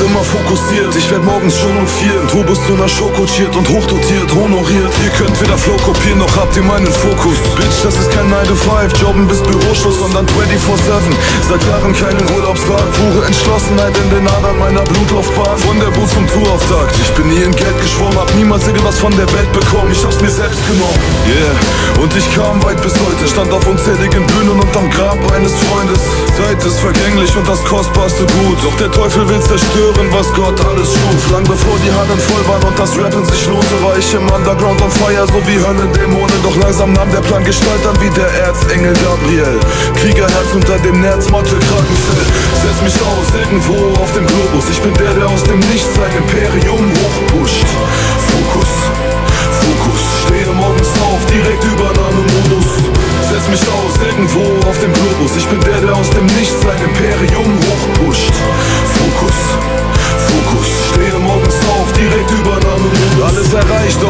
immer fokussiert. Ich werd morgens schon um vier in Turbusdünner schokotiert und hochdotiert, honoriert. Ihr könnt weder Flow kopieren, noch habt ihr meinen Fokus. Bitch, das ist kein 9 to 5, Jobben bis Büroschluss, sondern 24-7 Seit Jahren keinen Urlaubstag, pure Entschlossenheit in den Adern meiner Blutlaufbahn. Von der Boot zum Tourauftakt, ich bin nie in Geld geschwommen Hab niemals irgendwas von der Welt bekommen, ich hab's mir selbst genommen. Yeah, und ich kam weit bis heute Stand auf unzähligen Zeit ist vergänglich und das kostbarste Gut. Doch der Teufel will zerstören, was Gott alles schuf Lang bevor die Hallen voll waren und das Rappen sich lohnte War ich im Underground on fire, so wie Höllendämonen Doch langsam nahm der Plan Gestalt an wie der Erzengel Gabriel. Kriegerherz unter dem Nerz, Kragenfell Setz mich aus, irgendwo auf dem Globus. Ich bin der, der aus dem Nichts sein Imperium hochpusht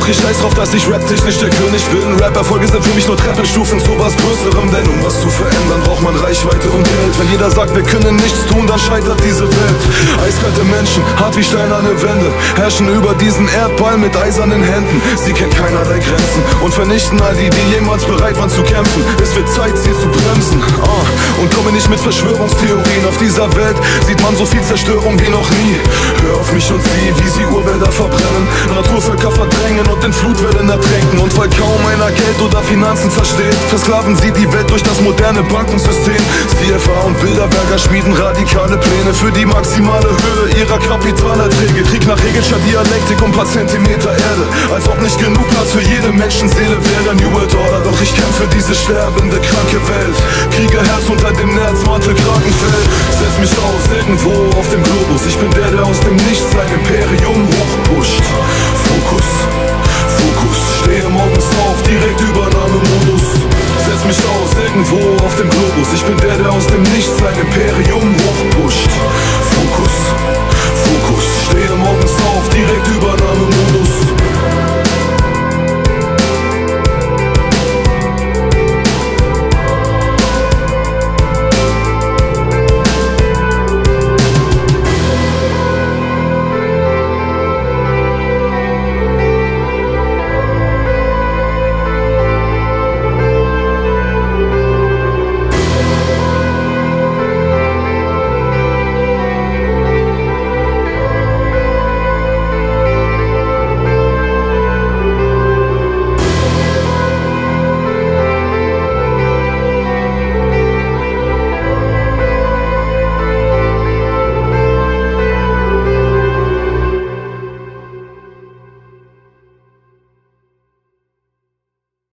doch ich scheiß drauf, dass ich rap-technisch der König bin Rap-Erfolge sind für mich nur Treppenstufen zu was Größerem. Denn um was zu verändern, braucht man Reichweite und Geld. Wenn jeder sagt, wir können nichts tun, dann scheitert diese Welt. Eiskalte Menschen, hart wie steinerne Wände Herrschen über diesen Erdball mit eisernen Händen. Sie kennen keinerlei Grenzen. Und vernichten all die, die jemals bereit waren zu kämpfen. Es wird Zeit, sie zu bremsen. Ah, Und komme nicht mit Verschwörungstheorien Auf dieser Welt. Sieht man so viel Zerstörung wie noch nie. Hör auf mich und sieh, wie sie Urwälder verbrennen. Naturvölker verdrängen und in Flutwellen ertränken. Und weil kaum einer Geld oder Finanzen versteht Versklaven sie die Welt durch das moderne Bankensystem. CFA und Bilderberger schmieden radikale Pläne Für die maximale Höhe ihrer Kapitalerträge. Krieg nach Hegelscher Dialektik um paar Zentimeter Erde Nicht genug Platz für jede Menschenseele wäre New World Order. Doch ich kämpfe diese sterbende, kranke Welt. Kriegerherz unter dem Nerzmantel Kragenfeld. Setz mich aus, irgendwo auf dem Globus. Ich bin der, der aus dem Nichts sein Imperium hochpusht. Fokus, Fokus, stehe morgens auf, direkt Übernahmemodus Setz mich aus, irgendwo auf dem Globus. Ich bin der, der aus dem Nichts sein Imperium hochpusht